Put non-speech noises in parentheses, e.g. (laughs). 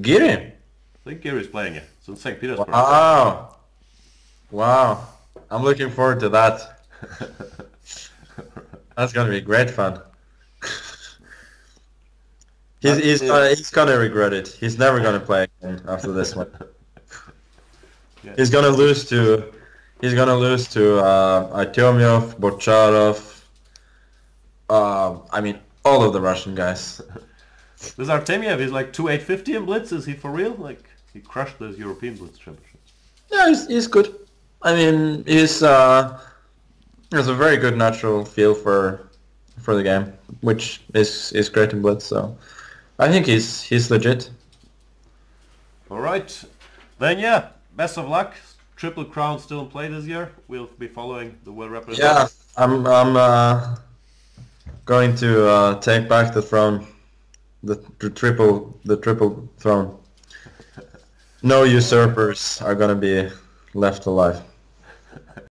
Giri. I think Giri's playing it. It's in St. Petersburg. Wow. Wow. I'm looking forward to that. (laughs) That's gonna be great fun. (laughs) he's he's gonna, he's gonna regret it. He's never gonna play again after this one. (laughs) Yeah. He's gonna lose to he's gonna lose to uh, Artemiev, Bocharov. Uh, I mean all of the Russian guys. This Artemiev is like 2850 in Blitz. Is he for real? Like, he crushed those European Blitz championships. Yeah, he's, he's good. I mean, he's uh, he has a very good natural feel for for the game, which is is great in Blitz. So I think he's he's legit. All right. Then, yeah, best of luck. Triple Crown still in play this year. We'll be following the world represented. Yeah, I'm I'm uh, going to uh, take back the throne, the, the triple the triple throne. No usurpers are gonna be left alive.